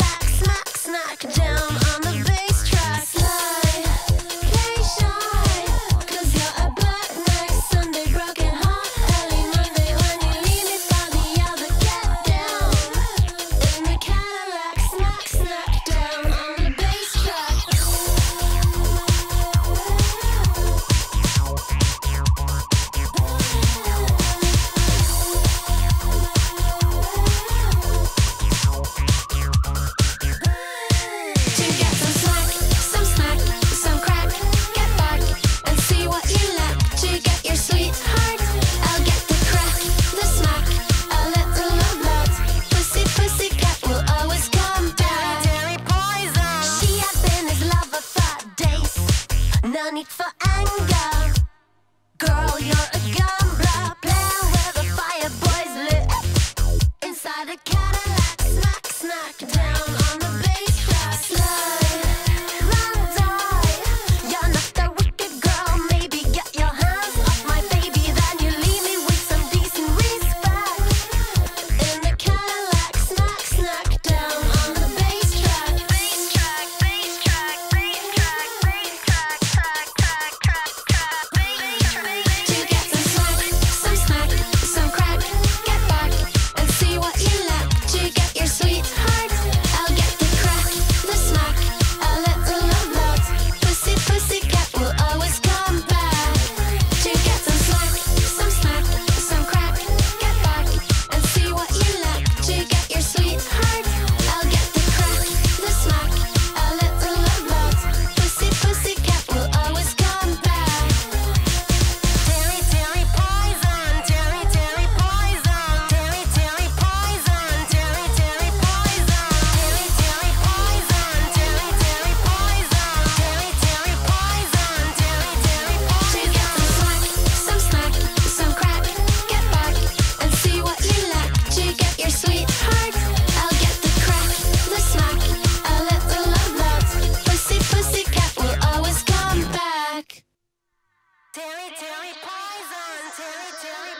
like smack, smack down. terry, terry, poison, terry, terry.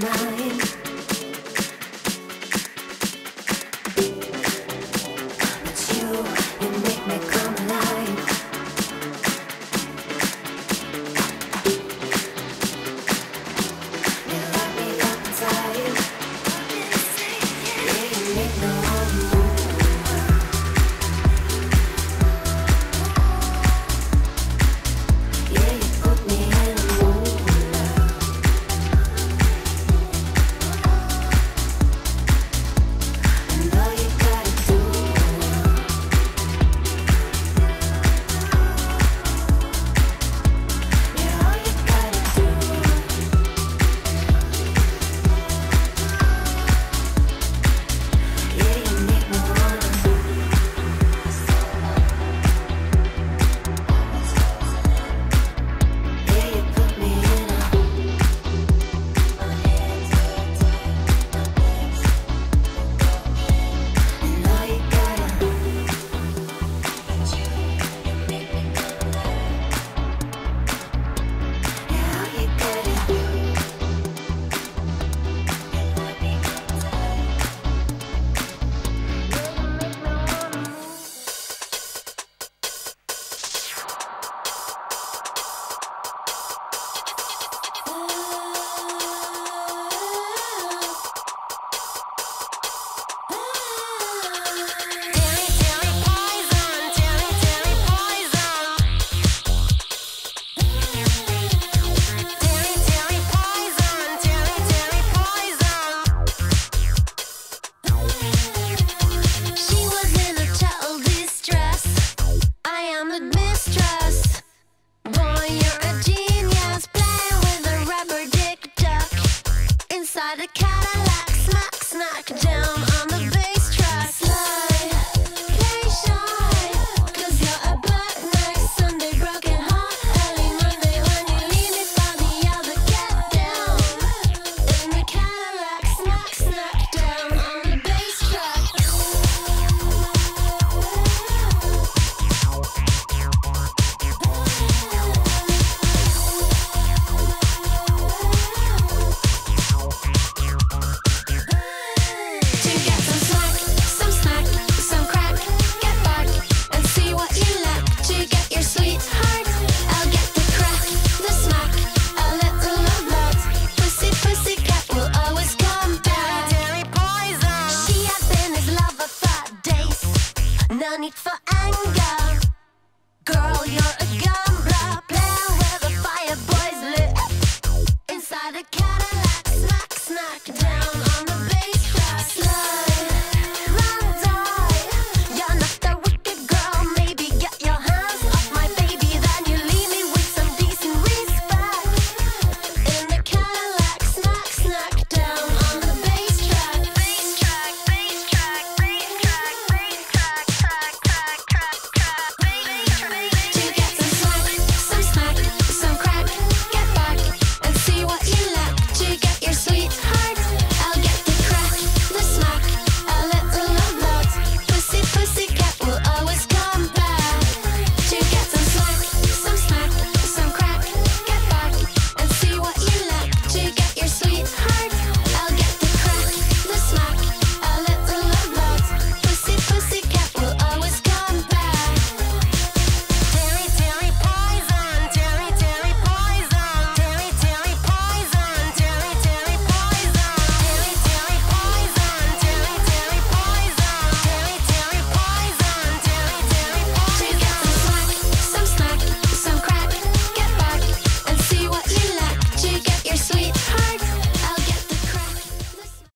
Some